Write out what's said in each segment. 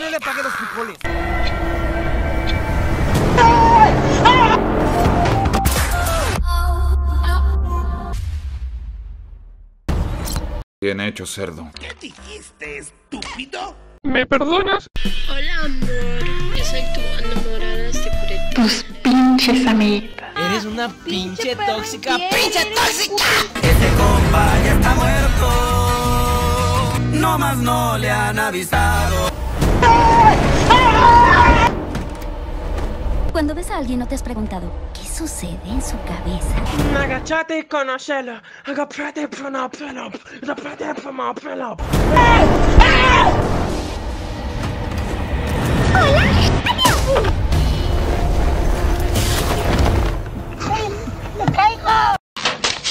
no le apague los frijoles. Bien hecho, cerdo. ¿Qué dijiste, estúpido? ¿Me perdonas? Hola, amor. Yo soy tu enamorada de secreto. Tus pinches amiguitas. Eres una pinche tóxica. ¡Pinche tóxica! Ese compa ya está muerto. No más no le han avisado. Cuando ves a alguien no te has preguntado qué sucede en su cabeza. Agachate y conocelo. Agachate pelo. Agachate pelo.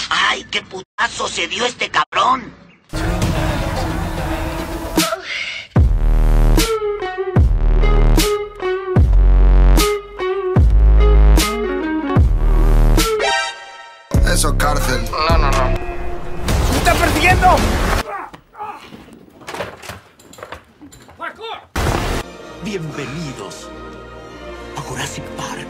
¡Ay, qué putazo se dio este cabrón! Eso, cárcel. No, no, no. ¡Me está persiguiendo! Bienvenidos a Jurassic Park.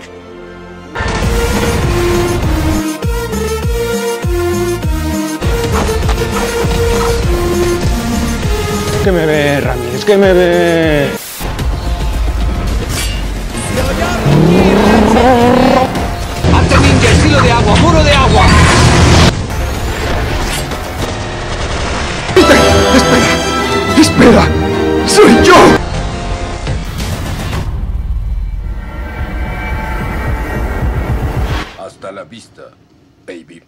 Que me ve, Ramírez, que me ve. ¡Soy yo! Hasta la vista, baby.